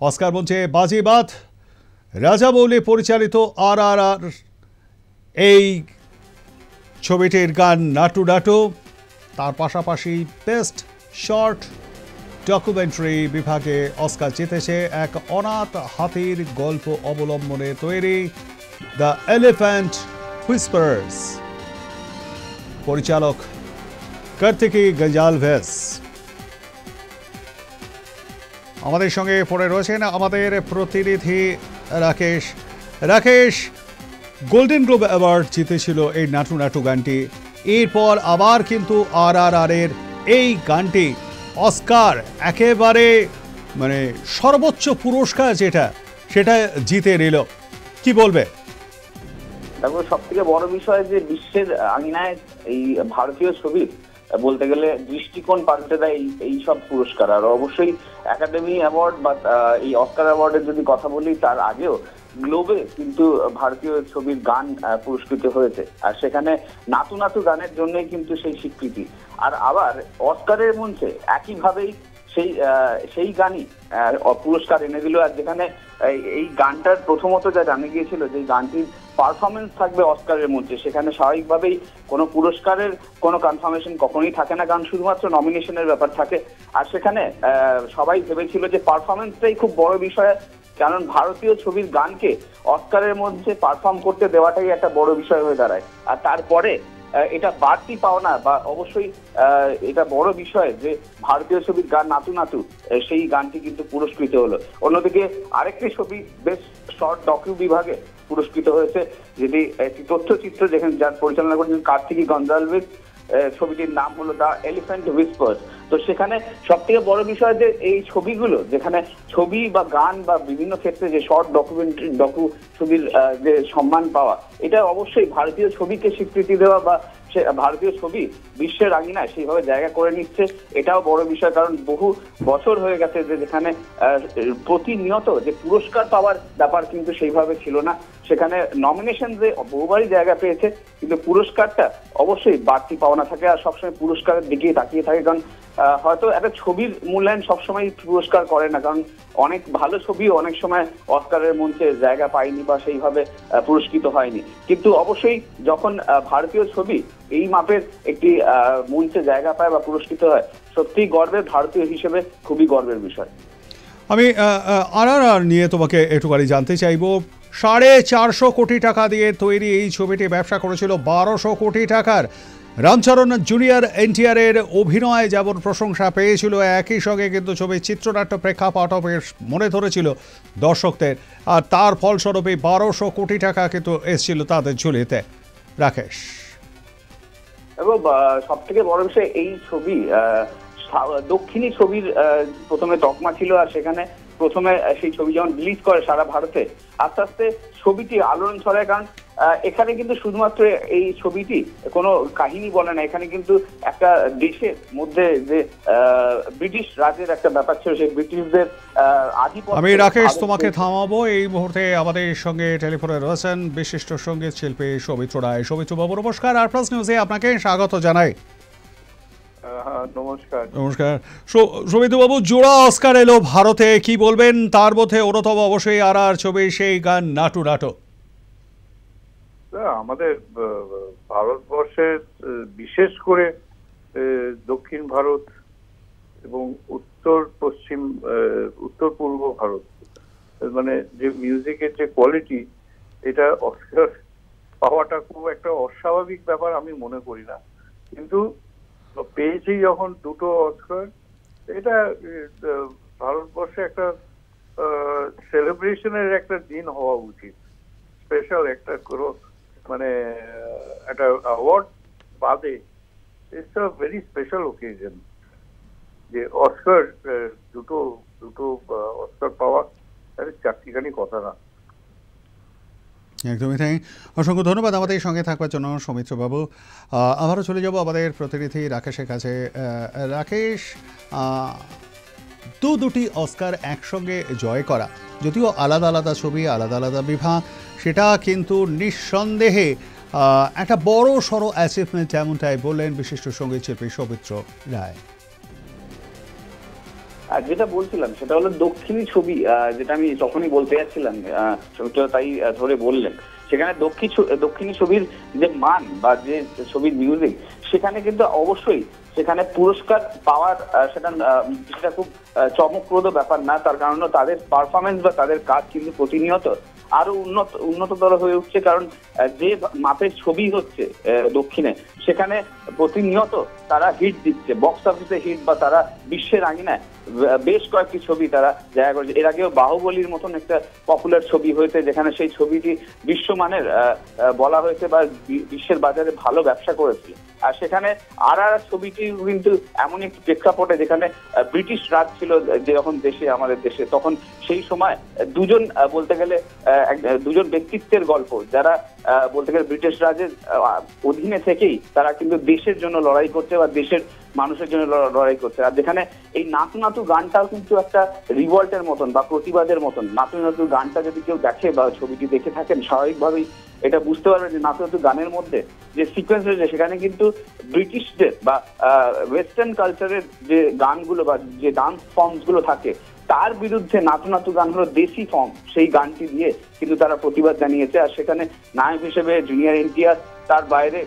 Oscar মঞ্চে বাজিবাদ রাজা মৌলি পরিচালিত আর আর আর এই ছবিটির গান নাটু নাটু। তার পাশাপাশি বেস্ট শর্ট ডকুমেন্টারি বিভাগে অস্কার জিতেছে এক অনাথ হাতির গল্প অবলম্বনে তৈরি দ্য এলিফ্যান্ট হুইসপার্স। পরিচালক কার্তিকি গঞ্জালভেস। আমাদের সঙ্গে পড়ে রয়েছেন আমাদের প্রতিনিধি Rakesh. Rakesh golden globe award জিতেছিল এই নাটু নাটু গানটি। এরপর আবার কিন্তু আর আর আর এর এই গানটি, অস্কার, একেবারে মানে সর্বোচ্চ পুরস্কার যেটা, সেটা জিতে নিল। কি বলবে? তারপর সব থেকে বড় বিষয় যে বিশ্বের আঙিনায় এই ভারতীয় ছবির বলতে গেলে দৃষ্টিকোণ পাল্টে দেয় এই- সব পুরস্কার। আর অবশ্যই একাডেমি অ্যাওয়ার্ড বা এই অস্কার অ্যাওয়ার্ডের যদি কথা বলি, তার আগেও গ্লোবে কিন্তু ভারতীয় ছবির গান পুরস্কৃত হয়েছে। আর সেখানে নাতু নাতু গানের জন্যই কিন্তু সেই স্বীকৃতি। আর আবার অস্কারের মঞ্চে একইভাবেই সেই সেই গানই পুরস্কার এনে দিল, আর যেখানে, এই- গানটার প্রথমত যা জানা গিয়েছিল যে গানটির পারফরমেন্স থাকবে অস্কারের মধ্যে, সেখানে স্বাভাবিকভাবেই কোনো পুরস্কারের কোনো কনফার্মেশন কখনোই থাকে না, কারণ শুধুমাত্র নমিনেশনের ব্যাপার থাকে। আর সেখানে সবাই ভেবেছিল যে পারফরমেন্সটাই খুব বড় বিষয়, কারণ ভারতীয় ছবির গানকে অস্কারের মধ্যে পারফর্ম করতে দেওয়াটাই একটা বড় বিষয় হয়ে দাঁড়ায়। আর তারপরে এটা বাড়তি পাওনা বা অবশ্যই এটা বড় বিষয় যে ভারতীয় ছবির গান নাতু নাতু সেই গানটি কিন্তু পুরস্কৃত হলো। অন্যদিকে আরেকটি ছবি বেশ শর্ট ডকিউ বিভাগে পুরস্কৃত হয়েছে যেটি একটি তথ্যচিত্র যেখানে যার পরিচালনা করেছেন কার্তিকী গঞ্জালভিস আহ, ছবিটির নাম হলো দ্য এলিফ্যান্ট হুইসপার্স। তো সেখানে সব থেকে বড় বিষয় যে এই ছবিগুলো, যেখানে ছবি বা গান বা বিভিন্ন ক্ষেত্রে যে শর্ট ডকুমেন্টারি, ডকু, ছবির যে সম্মান পাওয়া, এটা অবশ্যই ভারতীয় ছবিকে স্বীকৃতি দেওয়া বা ভারতীয় ছবি বিশ্বের আঙিনায় সেইভাবে জায়গা করে নিচ্ছে, এটাও বড় বিষয়। কারণ বহু বছর হয়ে গেছে যে যেখানে প্রতিনিয়ত যে পুরস্কার পাওয়ার ব্যাপার কিন্তু সেইভাবে ছিল না। সেখানে নমিনেশন যে বহুবারই জায়গা পেয়েছে, কিন্তু পুরস্কারটা অবশ্যই বাড়তি পাওনা থাকে আর সবসময় পুরস্কারের দিকেই তাকিয়ে থাকে। কারণ হয়তো একটা ছবির মূল্যায়ন সবসময় পুরস্কার করে না, কারণ অনেক ভালো ছবিও অনেক সময় অস্কারের মঞ্চে জায়গা পায়নি বা সেইভাবে পুরস্কৃত হয়নি। কিন্তু অবশ্যই যখন ভারতীয় ছবি এই মাপের একটি মঞ্চে জায়গা পায় বা পুরস্কৃত হয়, সত্যিই গর্বের ভারতীয় হিসেবে খুবই গর্বের বিষয়। আমি আর আর নিয়ে তোমাকে একটুখানি জানতে চাইব। সাড়ে চারশো কোটি টাকা দিয়ে তৈরি এই ছবিটি ব্যবসা করেছিল বারোশো কোটি টাকার। রামচরণ জুনিয়র এনটিআরের অভিনয় যেমন প্রশংসা পেয়েছিল, একই সঙ্গে কিন্তু ছবির চিত্রনাট্য প্রেক্ষাপটও বেশ মনে ধরেছিল দর্শকদের। আর তার ফলস্বরূপে বারোশো কোটি টাকা কিন্তু এসেছিল তাদের ঝুলিতে। রাকেশ। এবং সব থেকে বড় বিষয় এই ছবি দক্ষিণী ছবির প্রথমে তকমা ছিল আর সেখানে প্রথমে সেই ছবি যখন রিলিজ করে সারা ভারতে আস্তে আস্তে ছবিটি আলোড়ন ছড়ায় কারণ এখানে কিন্তু শুধুমাত্র এই ছবিটি কোনো কাহিনী বলে না এখানে কিন্তু একটা দেশের মধ্যে যে ব্রিটিশ রাজের একটা ব্যাপার ছিল সেই ব্রিটিশদের আমি রাকেশ তোমাকে থামাবো। এই মুহূর্তে আমাদের সঙ্গে টেলিফোনে রয়েছেন বিশিষ্ট সংগীত শিল্পী সৌমিত্র রায়। সৌমিত্র বাবু নমস্কার। আর প্লাস নিউজে আপনাকে স্বাগত জানাই। নমস্কার। নমস্কার। সৌমিত্র বাবু জোড়া অস্কার এলো ভারতে কি বলবেন? তার মধ্যে অন্যতম অবশ্যই আর আর ছবি সেই গান নাটু নাটু। আমাদের ভারতবর্ষের বিশেষ করে দক্ষিণ ভারত এবং উত্তর পশ্চিম উত্তর পূর্ব ভারত মানে যে মিউজিকের যে কোয়ালিটি এটা অস্কার পাওয়াটা খুব একটা অস্বাভাবিক ব্যাপার আমি মনে করি না। কিন্তু পেয়েছি যখন দুটো অস্কার। এটা ভারতবর্ষে একটা সেলিব্রেশনের একটা দিন হওয়া উচিত। স্পেশাল একটা কোনো মানে একটা অ্যাওয়ার্ড বাদে it's a very special occasion যে অস্কার দুটো দুটো অস্কার পাওয়া চারটিখানি কথা না। একদমই তাই। অসংখ্য ধন্যবাদ আমাদের সঙ্গে থাকবার জন্য সৌমিত্র বাবু আবারও চলে যাব আমাদের প্রতিনিধি রাকেশের কাছে। রাকেশ দু দুটি অস্কার একসঙ্গে জয় করা, যদিও আলাদা আলাদা ছবি, আলাদা আলাদা বিভাগ সেটা কিন্তু নিঃসন্দেহে একটা বড় সড়ো অ্যাচিভমেন্ট যেমনটাই বললেন বিশিষ্ট সংগীত শিল্পী সৌমিত্র রায়। আর যেটা বলছিলাম, সেটা হলো দক্ষিণী ছবি যেটা আমি তখনই বলতে যাচ্ছিলাম ছবিটা তাই ধরে বললেন। সেখানে দক্ষিণ দক্ষিণী ছবির যে মান বা যে ছবির মিউজিক সেখানে কিন্তু অবশ্যই সেখানে পুরস্কার পাওয়ার সেটা সেটা খুব চমকপ্রদ ব্যাপার না, তার কারণ তাদের পারফরমেন্স বা তাদের কাজ কিন্তু প্রতিনিয়ত আরও উন্নত, উন্নততর হয়ে উঠছে, কারণ যে মাপের ছবি হচ্ছে দক্ষিণে, সেখানে প্রতিনিয়ত তারা হিট দিচ্ছে বক্স অফিসে হিট বা তারা বিশ্বের আঙিনায় বেশ কয়েকটি ছবি তারা জায়গা করেছে। এর আগেও বাহুবলীর মতন একটা পপুলার ছবি হয়েছে, যেখানে সেই ছবিটি বিশ্বমানের বলা হয়েছে বা, বিশ্বের বাজারে ভালো ব্যবসা করেছিল। সেখানে আর আর ছবিটি কিন্তু এমন একটি প্রেক্ষাপটে যেখানে ব্রিটিশ রাজ ছিল যখন দেশে, আমাদের দেশে, তখন সেই সময় দুজন বলতে গেলে দুজন ব্যক্তিত্বের গল্প, যারা বলতে গেলে ব্রিটিশ রাজের অধীনে থেকেই তারা কিন্তু দেশের জন্য লড়াই করছে বা দেশের মানুষের জন্য লড়- লড়াই করছে। আর যেখানে এই নাতু নাতু গানটাও কিন্তু একটা রিভল্টের মতন বা প্রতিবাদের মতন। নাতু নাতু গানটা যদি কেউ দেখে বা ছবিটি দেখে থাকেন, স্বাভাবিকভাবেই এটা বুঝতে পারবে যে নাতু নাতু গানের মধ্যে যে সিকোয়েন্স রয়েছে, সেখানে কিন্তু ব্রিটিশদের বা ওয়েস্টার্ন কালচারের যে গানগুলো বা যে ডান্স ফর্মসগুলো থাকে, তার বিরুদ্ধে নাতু নাতু গান হলো দেশি ফর্ম সেই গানটি দিয়ে কিন্তু তারা প্রতিবাদ জানিয়েছে। আর সেখানে নায়ক হিসেবে জুনিয়র এনটিআর তার বাইরে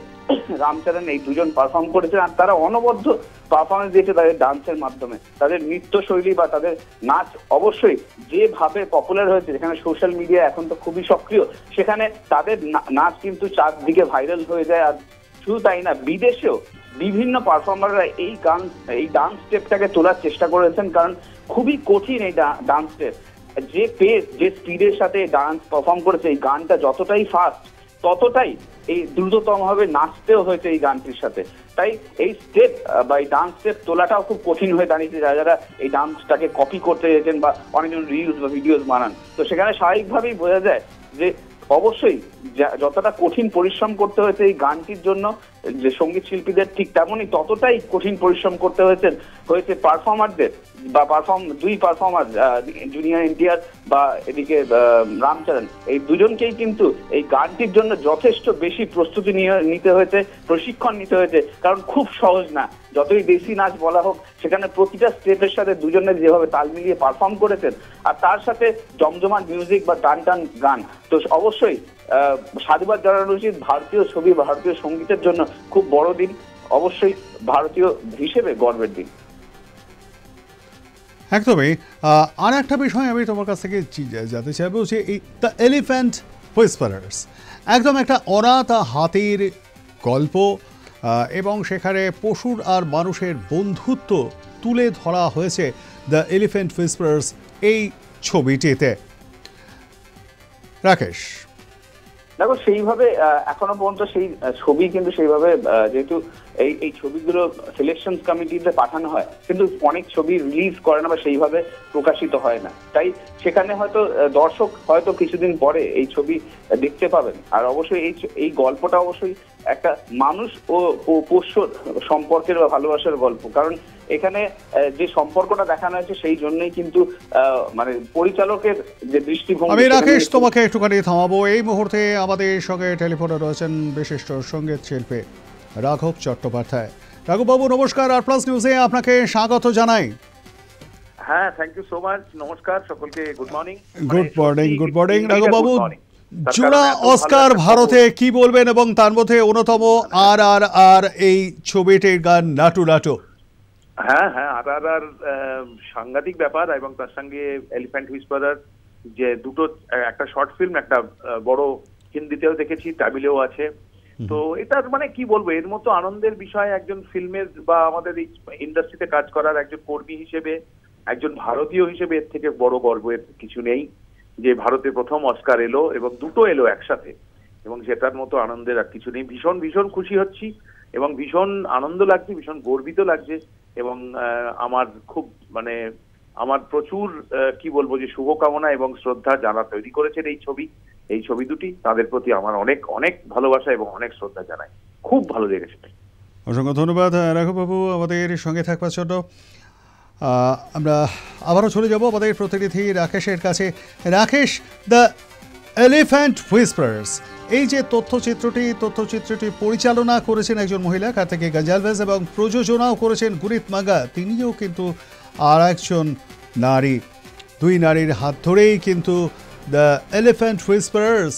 রামচরণ এই দুজন পারফর্ম করেছেন আর তারা অনবদ্য পারফরমেন্স দিয়েছে তাদের ডান্সের মাধ্যমে। তাদের নৃত্য শৈলী বা তাদের নাচ অবশ্যই যেভাবে পপুলার হয়েছে, যেখানে সোশ্যাল মিডিয়া এখন তো খুবই সক্রিয়, সেখানে তাদের নাচ কিন্তু চারদিকে ভাইরাল হয়ে যায় আর শুধু তাই না, বিদেশেও বিভিন্ন পারফর্মাররা এই গান, এই ডান্স স্টেপটাকে তোলার চেষ্টা করেছেন কারণ খুবই কঠিন এই ডান্স স্টেপ যে পেস যে স্পিডের সাথে ডান্স পারফর্ম করেছে, এই গানটা যতটাই ফাস্ট ততটাই এই দ্রুততম ভাবে নাচতেও হয়েছে এই গানটির সাথে। তাই এই স্টেপ বা এই ডান্স স্টেপ তোলাটাও খুব কঠিন হয়ে দাঁড়িয়েছে। যারা যারা এই ডান্সটাকে কপি করতে যেতেন বা অনেকজন রিলস বা ভিডিওস বানান, তো সেখানে স্বাভাবিকভাবেই বোঝা যায় যে অবশ্যই যতটা কঠিন পরিশ্রম করতে হয়েছে এই গানটির জন্য যে সংগীত শিল্পীদের ঠিক তেমনই ততটাই কঠিন পরিশ্রম করতে হয়েছে হয়েছে পারফর্মারদের বা পারফর্ম দুই পারফর্মার জুনিয়র এনটিআর বা এদিকে রামচরণ। এই দুজনকেই কিন্তু এই গানটির জন্য যথেষ্ট বেশি প্রস্তুতি নিয়ে, নিতে হয়েছে, প্রশিক্ষণ নিতে হয়েছে, কারণ খুব সহজ না। যতই দেশি নাচ বলা হোক, সেখানে প্রতিটা স্টেপের সাথে দুজনে যেভাবে তাল মিলিয়ে পারফর্ম করেছেন, আর তার সাথে জমজমাট মিউজিক বা টান টান গান। তো অবশ্যই সাধুবাদ জানানো উচিত ভারতীয় ছবি, ভারতীয় সঙ্গীতের জন্য খুব বড় দিন, অবশ্যই ভারতীয় হিসেবে গর্বের দিন। একদমই। আর একটা বিষয় আমি তোমার কাছ থেকে জানতে চাইব যে এই দ্য এলিফ্যান্ট হুইসপারার্স একদম একটা অনাথ হাতির গল্প এবং সেখানে পশুর আর মানুষের বন্ধুত্ব তুলে ধরা হয়েছে দ্য এলিফ্যান্ট হুইসপারার্স এই ছবিটিতে। রাকেশ। দেখো, সেইভাবে এখনও পর্যন্ত সেই ছবি কিন্তু সেইভাবে যেহেতু এই এই ছবিগুলো সিলেকশন কমিটিতে পাঠানো হয়, কিন্তু অনেক ছবি রিলিজ করে না বা সেইভাবে প্রকাশিত হয় না। তাই সেখানে হয়তো দর্শক হয়তো কিছুদিন পরে এই ছবি দেখতে পাবেন। আর অবশ্যই এই এই গল্পটা অবশ্যই একটা মানুষ ও পোষ্য সম্পর্কের বা ভালোবাসার গল্প। কারণ এখানে যে সম্পর্কটা দেখানো হয়েছে সেই জন্যই কিন্তু মানে পরিচালকের যে দৃষ্টিভঙ্গি আমি রাকেশ তোমাকে একটুখানি থামাবো। এই মুহূর্তে আমাদের সঙ্গে টেলিফোনে রয়েছেন বিশিষ্ট সংগীত শিল্পী রাঘব চট্টোপাধ্যায়। রাঘববাবু নমস্কার। আর প্লাস নিউজে আপনাকে স্বাগত জানাই। হ্যাঁ থ্যাংক ইউ সো মাচ নমস্কার সকলকে good morning good morning good morning রাঘববাবু। জোড়া অস্কার ভারতে কি বলবেন এবং তার মধ্যে অন্যতম আর আর আর এই ছবিটির গান নাটু নাটু। হ্যাঁ হ্যাঁ আর আর সাংঘাতিক ব্যাপার এবং তার সঙ্গে এলিফ্যান্ট হুইসপারার যে দুটো একটা শর্ট ফিল্ম একটা বড় হিন্দিতেও দেখেছি তামিলেও আছে। তো এটার মানে কি বলব এর মতো আনন্দের বিষয় একজন ফিল্মের বা আমাদের এই ইন্ডাস্ট্রিতে কাজ করার একজন কর্মী হিসেবে একজন ভারতীয় হিসেবে এর থেকে বড় গর্বের কিছু নেই যে ভারতে প্রথম অস্কার এলো এবং দুটো এলো একসাথে। এবং সেটার মতো আনন্দের আর কিছু নেই। ভীষণ ভীষণ খুশি হচ্ছি এবং ভীষণ আনন্দ লাগছে ভীষণ গর্বিত লাগছে এবং আমার খুব মানে আমার প্রচুর কি বলব যে শুভকামনা এবং শ্রদ্ধা যারা তৈরি করেছেন এই ছবি এই ছবি দুটি, তাদের প্রতি আমার অনেক অনেক ভালোবাসা এবং অনেক শ্রদ্ধা জানাই। খুব ভালো লেগেছে অসংখ্য ধন্যবাদ রাঘববাবু আমাদের সঙ্গে থাকবার জন্য। আমরা আবারও চলে যাব আমাদের প্রতিনিধি রাকেশের কাছে। রাকেশ দ্য এলিফ্যান্ট হুইসপার্স এই যে তথ্যচিত্রটি তথ্যচিত্রটি পরিচালনা করেছেন একজন মহিলা, কার্তিকে গঞ্জালভেজ, এবং প্রযোজনাও করেছেন গুরিত মাগা। তিনিও কিন্তু আর একজন নারী। দুই নারীর হাত ধরেই কিন্তু দ্য এলিফ্যান্ট হুইসপারার্স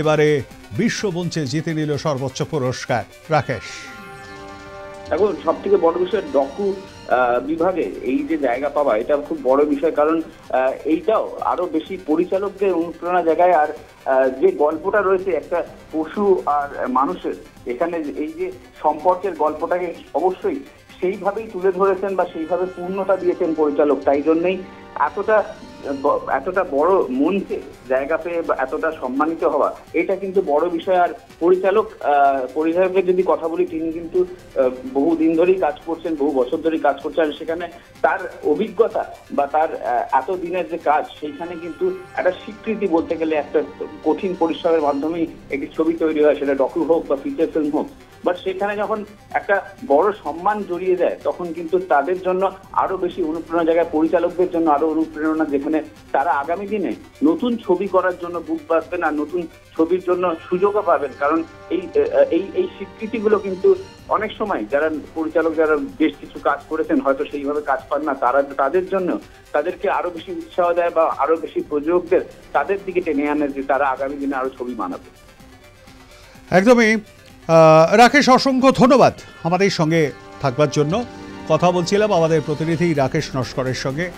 এবারে বিশ্বমঞ্চে জিতে নিল সর্বোচ্চ পুরস্কার। রাকেশ। দেখো সব থেকে বড় বিষয় ডকু বিভাগে এই যে জায়গা পাওয়া, এটা খুব বড় বিষয়, কারণ এইটাও আরও বেশি পরিচালকদের অনুপ্রেরণা জায়গায় আর যে গল্পটা রয়েছে, একটা পশু আর মানুষের, এখানে এই যে সম্পর্কের গল্পটাকে অবশ্যই সেইভাবেই তুলে ধরেছেন বা সেইভাবে পূর্ণতা দিয়েছেন পরিচালক। তাই জন্যই এতটা এতটা বড় মঞ্চে জায়গা পেয়ে এতটা সম্মানিত হওয়া, এটা কিন্তু বড় বিষয়। আর পরিচালক পরিচালকের যদি কথা বলি, তিনি কিন্তু বহু দিন ধরেই কাজ করছেন, বহু বছর ধরেই কাজ করছেন। সেখানে তার অভিজ্ঞতা বা তার এত দিনের যে কাজ, সেইখানে কিন্তু একটা স্বীকৃতি বলতে গেলে একটা কঠিন পরিশ্রমের মাধ্যমেই একটি ছবি তৈরি হয়, সেটা ডকু হোক বা ফিচার ফিল্ম হোক। বাট সেখানে যখন একটা বড় সম্মান জড়িয়ে দেয়, তখন কিন্তু তাদের জন্য আরও বেশি অনুপ্রেরণা জায়গায় পরিচালকদের জন্য আরও অনুপ্রেরণা যেখানে তারা আগামী দিনে নতুন ছবি করার জন্য বুক বাঁধবেন আর নতুন ছবির জন্য সুযোগও পাবেন। কারণ এই এই এই স্বীকৃতিগুলো কিন্তু অনেক সময় যারা পরিচালক যারা বেশ কিছু কাজ করেছেন, হয়তো সেইভাবে কাজ পান না, তারা তাদের জন্য তাদেরকে আরও বেশি উৎসাহ দেয় বা আরও বেশি প্রযোজকদের তাদের দিকে টেনে আনে যে তারা আগামী দিনে আরও ছবি বানাবে। একদমই। রাকেশ, অসংখ্য ধন্যবাদ আমাদের সঙ্গে থাকবার জন্য। কথা বলছিলাম আমাদের প্রতিনিধি রাকেশ নস্করের সঙ্গে।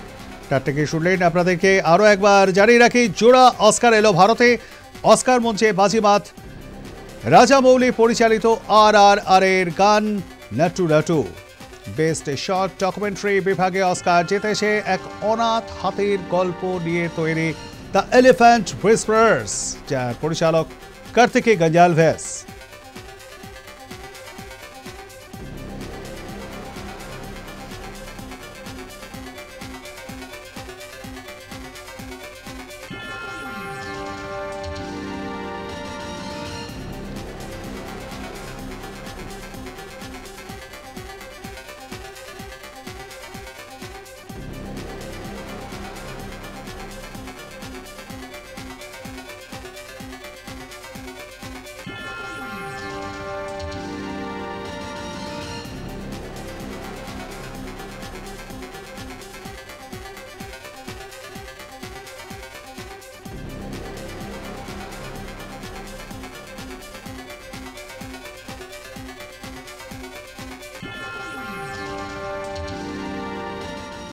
তার থেকে শুনলেন আপনাদেরকে আরও একবার জানিয়ে রাখি, জোড়া অস্কার এলো ভারতে। অস্কার মঞ্চে বাজিমাত রাজামৌলি পরিচালিত আর আর আর এর গান Naatu Naatu. Best short documentary বিভাগে অস্কার জিতেছে এক অনাথ হাতির গল্প নিয়ে তৈরি দ্য এলিফ্যান্ট হুইসপারার্স যার পরিচালক কার্তিকে গঞ্জালভেস